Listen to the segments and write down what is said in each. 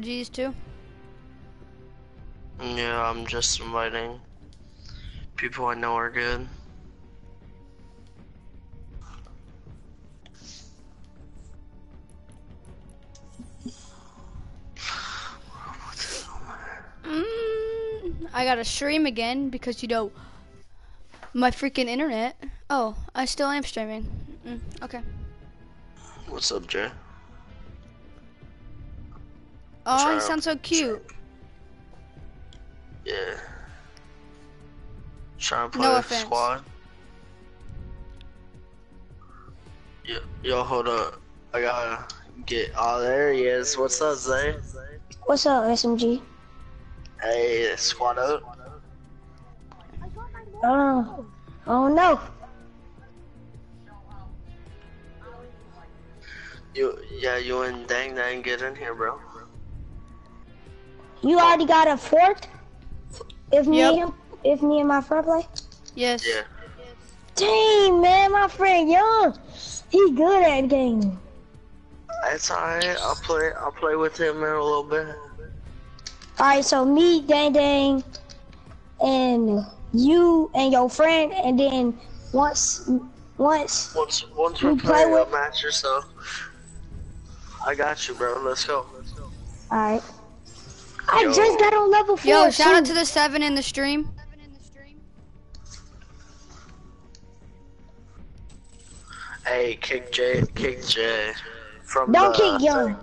G's too? Yeah, I'm just inviting people I know are good. Mm, I gotta stream again because you know my freaking internet. Oh, I still am streaming. Mm, okay. What's up, Jay? Oh, you Sure. sound so cute. Yeah. Trying to play No with offense. squad. Yo, yo, hold up. I gotta get. Oh, there he is. What's up, Zay? What's up, SMG? Hey, squad up. Oh, oh no. You, yeah, you and Dang Dang get in here, bro. You already got a fort? If me Yep. and if me and my friend play? Yes. Yeah. Dang, man, my friend Young, he good at gaming. It's alright. I'll play. I'll play with him in a little bit. All right, so me, Dang Dang, and you and your friend, and then once, once, Once, once we play play a with- match or so. I got you, bro. Let's go. Let's go. all right. I Yo. just got on level four. Yo, shout out to the seven in the stream. Hey, kick J, kick J. From Don't the, kick Young.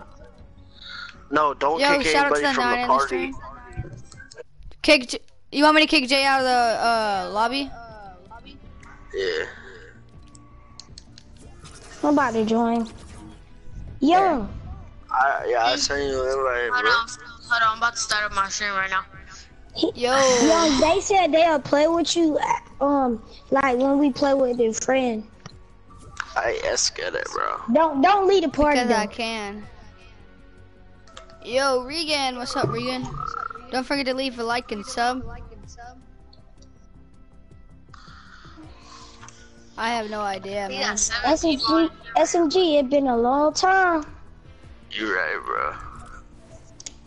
No, don't Yo, kick shout out to anybody the from nine the in the party. stream. Kick. J- you want me to kick Jay out of the uh, lobby? Yeah. I'm about to join. Young, I, yeah, I sent you an invite, bro. On, hold on, I'm about to start up my stream right now. Yo. Young, they said they'll play with you, um, like when we play with their friend. I yes, get it, bro. Don't don't leave the party Because I can. Yo, Regan, what's up, Regan? Don't forget to leave a like and sub. I have no idea, We man. got seven people. SMG, SMG, it been a long time. You're right, bro.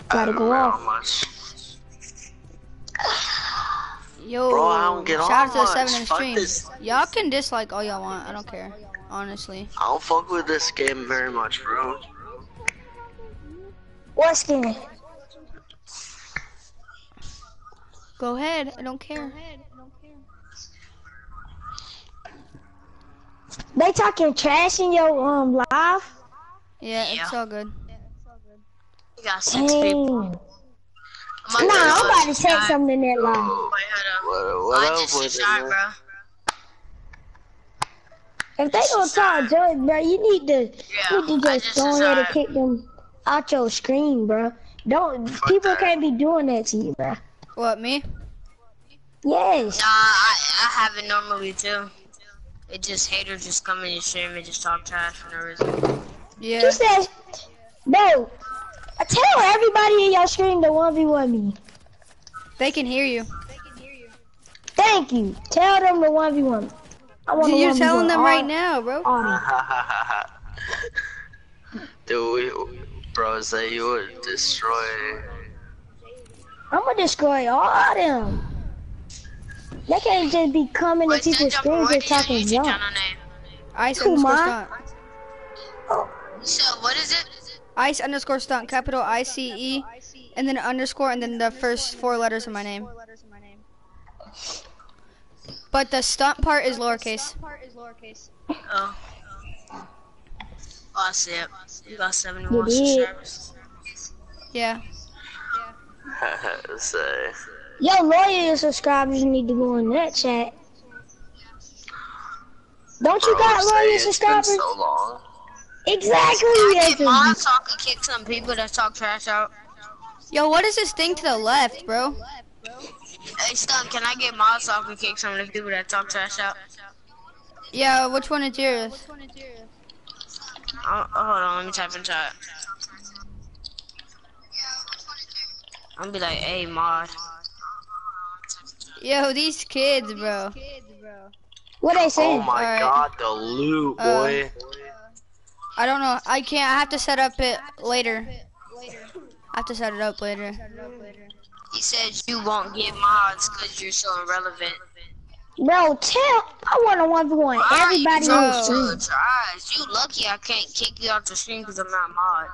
Gotta I go off. much. Yo, Bro, I don't get shout out to the seven in the Fuck stream. Y'all can dislike all y'all want. I don't care, honestly. I don't fuck with this game very much, bro. What skin? Go ahead. I don't care. They talking trash in your um live? Yeah, it's all good. We got six people. Dang. I'm Nah, I'm about to to say something in that live. Wait, oh, hold What, up. what oh, I up just with it, shot, man? bro. If they gonna talk judge, bro, you need to Yeah, you need to just just go ahead and kick them out your screen, bro. Don't Fuck people that. can't be doing that to you, bro. What, me? Yes. Nah, I, I have it normally too. It just haters just come in your stream and just talk trash for no reason. Yeah. You said, bro. Tell everybody in your screen to one v one me. They can hear you. Thank you. Tell them to one v one. I want You're telling them right now, bro. Dude, we, bro, say you would destroy. I'm gonna destroy all of them. They can't just be coming to Wait, people's Jumper, screens what and is your talking YouTube junk. channel name? Ice Who, underscore Ma? stunt. So, what is it? Ice underscore stunt. Capital I C E, and then underscore, and then the first four letters of my name. But the stunt part is lowercase. Oh. Oh, I see it. You got 71 You subscribers. Yeah. say, Yo, loyal subscribers need to go in that chat. Don't you bro, got say loyal it's been subscribers? so long. Exactly. I yes, get mods so I can kick some people that talk trash out. Yo, what is this thing to the left, bro? Hey, Stun, can I get mods so I can kick some of the people that talk trash out? Yeah, which one is yours? Oh, oh, hold on, let me type in chat. I'm be like, hey, mod. Yo, these kids, bro. What they saying? Oh my Alright. god, the loot, Uh, boy. I don't know. I can't. I have to set up it later. I have to set it up later. He said you won't get mods because you're so irrelevant. Bro, tell I want a one v one. Everybody bro. on the so You lucky I can't kick you out the stream because I'm not mod.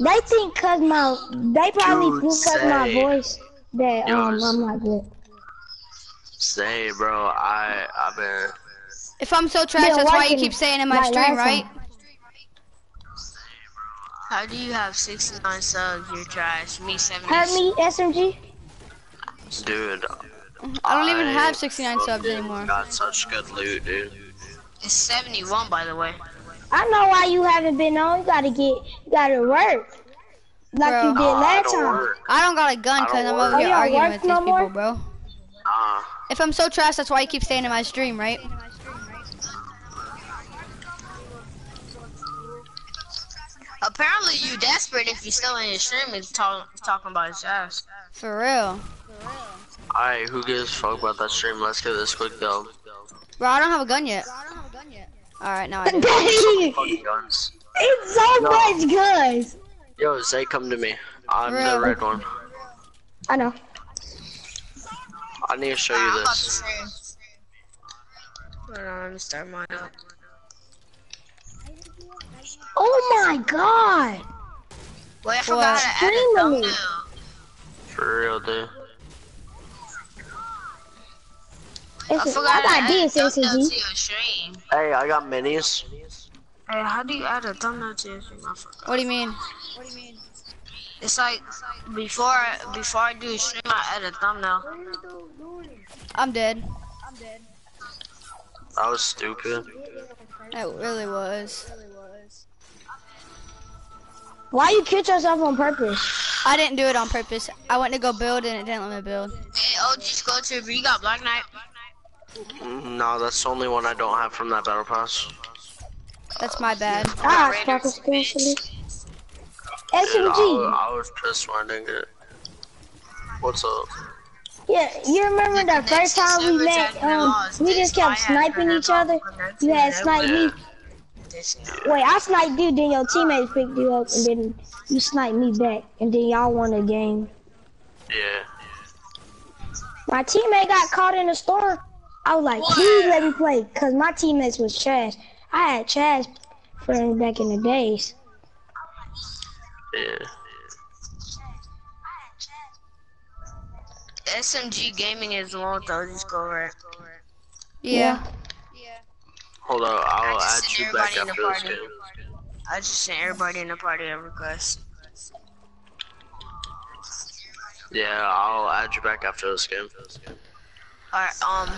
They think cause my they probably Dude, think cause my voice that um I'm not good. Say, bro, I I've been If I'm so trash, Yeah, that's why you keep saying in my like stream, right? time. How do you have 69 subs? You're trash. Me 70. Heard me, SMG? dude. I don't even I have 69 subs fucking anymore. Got such good loot, dude. It's 71 by the way. I know why you haven't been on. You gotta get, you gotta work. Like Bro. you did Nah, I last don't time. work. I don't got a gun because I'm over Oh, here arguing work with these no people, more? bro. Nah. If I'm so trash, that's why you keep staying in my stream, right? Apparently you desperate if you still in your stream and talk, talking about his ass. For real. Alright, who gives a fuck about that stream? Let's get this quick dub. Bro, I don't have a gun yet. Alright, now I do. Dang, Fucking guns. it's so No. much guns. Yo, Zay, come to me. I'm Real. the red one. I know. I need to show you I'm about to this. Hold on, let me start mine up. Oh my god. Wait, I forgot how to edit Streaming. thumbnail. For real, dude. It's I a, forgot I got to this, add thumbnail to your stream. Hey, I got minis. Hey, how do you add a thumbnail to your stream? I forgot. What do you mean? It's like before I, before I do a stream, I add a thumbnail. I'm dead. I'm dead. That was stupid. That really was. Why you killed yourself on purpose? I didn't do it on purpose. I went to go build and it didn't let me build. Hey, oh, just go to you got Black Knight. Mm, No, that's the only one I don't have from that battle pass. That's my bad. Ah, Raiders, sparkle skin for bitch. this. Dude, I, was, I was pissed when I didn't get it. What's up? Yeah, you remember the first time we met? Um, we just kept sniping each other. You had sniped me. Wait, I sniped you, then your teammates picked you up, and then you sniped me back, and then y'all won the game. Yeah. My teammate got caught in the storm. I was like, please let me play, cause my teammates was trash. I had trash friends back in the days. Yeah. SMG Gaming is the one with just go right. Yeah. Yeah. Hold on, I'll add you back after the this game. I just sent everybody in the party a request. Yeah, I'll add you back after this game. Alright, um.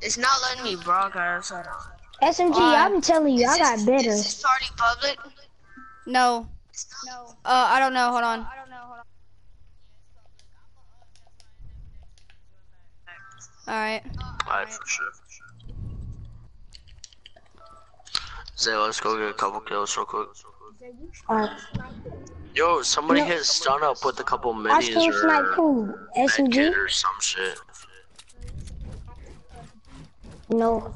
It's not letting me broadcast. SMG, Why? I'm telling you, I got Is better. this party public? No. No. Uh, I don't know. Hold on. I don't know. Hold on. Alright. Alright, for sure. Zay, let's go get a couple kills real quick. Alright. Yo, somebody No. hit stun up with a couple I minis still snipe or who? SMG? or some shit. No.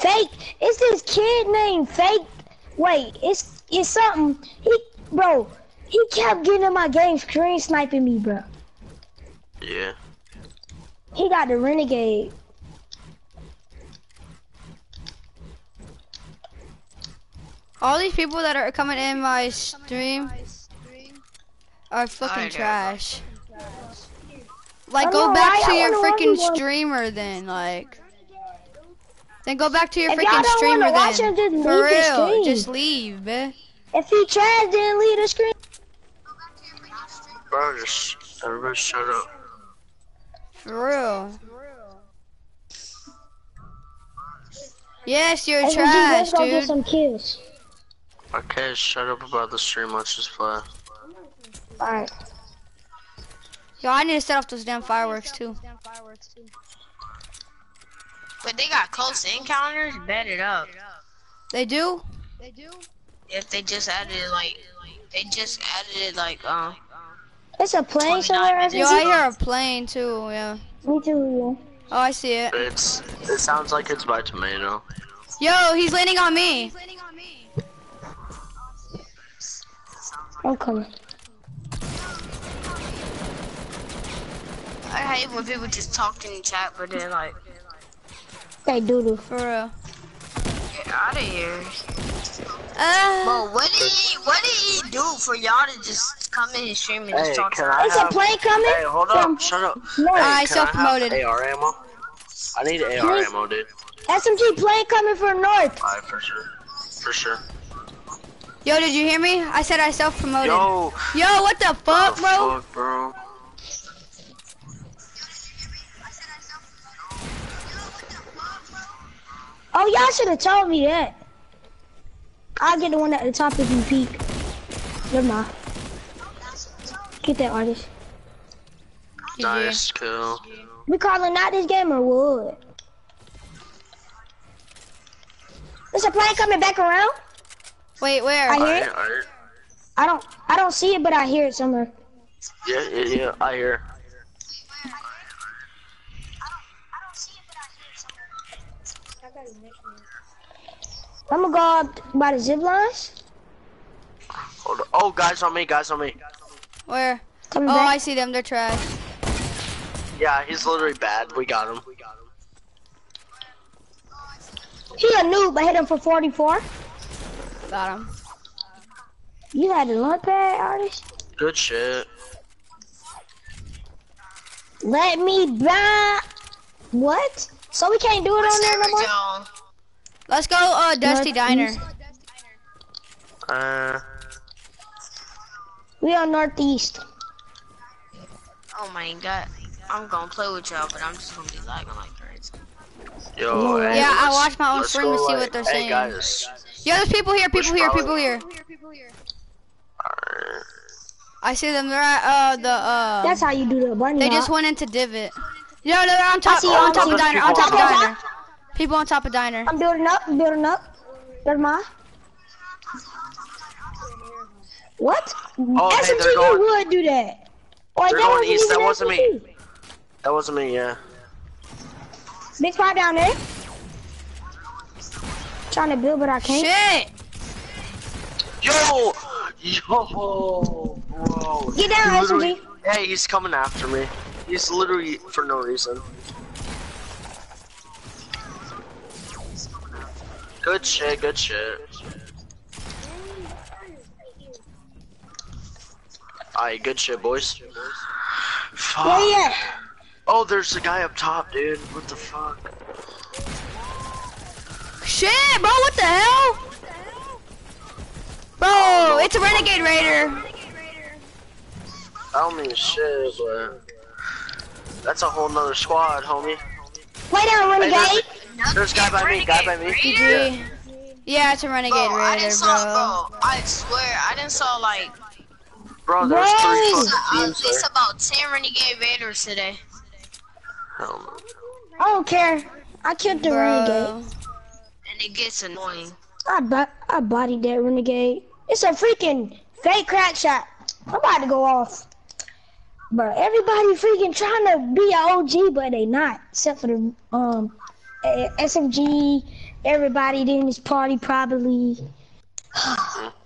Fake. It's this kid named Fake. Wait, it's it's something. He, bro, he kept getting in my game, screen sniping me, bro. Yeah. He got the renegade. All these people that are coming in my stream are fucking trash. Like, go back to your wanna freaking streamer then, like. Then go back to your If freaking don't streamer wanna watch then. him, just For leave the real, stream. just leave, bitch. If he trash, then leave the screen. Bro, just everybody shut up. For real. Yes, you're SMG, trash, let's go get some kills. Okay, shut up about the stream. Let's just play. Alright. Yo, I need to set off those damn fireworks too. But they got close encounters, bet it up. They do? They do? If they just added it, like, they just added it, like, um, It's a plane 29 somewhere, minutes. Yo, I SMG? hear a plane too, yeah. Me too, Oh, I see it. It's it sounds like it's by tomato. Yo, he's landing on me. I'm coming. I hate when people just talk in the chat, but they're like, Hey, doodoo. For real. get out of here. Uh, Bro, what did he, what did he do for y'all to just come in his stream and Hey, just talk can to I It's a have? plane coming Hey, hold from up. Shut up. north. I I self-promoted. AR ammo? I need AR Please. ammo, dude. SMG plane coming from north. Alright, for sure. For sure. yo, did you hear me? I said I self-promoted. Yo, Yo, what the fuck, what the bro? fuck, bro? Oh, y'all should have told me that. I'll get the one at the top if you peek. Never mind. Get that artist. GG. Nice kill. We calling out this game or what? There's a plane coming back around. Wait, where? I hear Alright, it. alright. I don't. I don't see it, but I hear it somewhere. Yeah, yeah, yeah, I hear. I'm gonna go up by the zip lines. Hold on. Oh, guys on me, guys on me. Where? Coming Oh, back. I see them. They're trash. Yeah, he's literally bad. We got him. We got him. He a noob. I hit him for 44. Got him. You had a launch pad, artist. Good shit. Let me buy. What? So we can't do it on there no more. Joe. Let's go, uh, Dusty Diner. Northeast. Uh, We are northeast. Oh my god. I'm gonna play with y'all, but I'm just gonna be lagging like crazy. yo. Yeah, hey, I let's- watched my own stream to see like- what they're hey, saying. guys. Yo, there's people here. People Which here. People here. Alright. I see them. They're at uh the uh. That's how you do the bunny They just went into divot. Yo, no, they're on top. see On top of those diner. people On top of on top. diner. People on top of diner. I'm building up. I'm building up. There's my. What? Oh, hey, SMG they're going- would do that. Oh, They're that going wasn't east, that wasn't me. That wasn't me, yeah. Big spot down there. Trying to build, but I can't. Shit. Yo! Yo! Bro. Get down, He SMG. Hey, he's coming after me. He's literally for no reason. Good shit, good shit. Alright, good shit, boys. Fuck. He? Oh, there's a guy up top, dude. What the fuck? Shit, bro. What the hell? Bro, oh, it's a renegade raider. I don't mean shit, but that's a whole nother squad, homie. Wait Hey, renegade. there's, there's guy by me, guy by me. Yeah. GG. Yeah, it's a renegade Bro, I didn't saw, bro. bro. I swear, I didn't saw like Bro, there's Bro. three at fucking teams least there. about ten renegade raiders today. Hell no. I don't care. I killed the renegade. And it gets annoying. I, bo- I bodied that renegade. It's a freaking fake crack shot. I'm about to go off. Bro, everybody freaking trying to be an OG, but they not. Except for the um SMG, everybody in this party probably.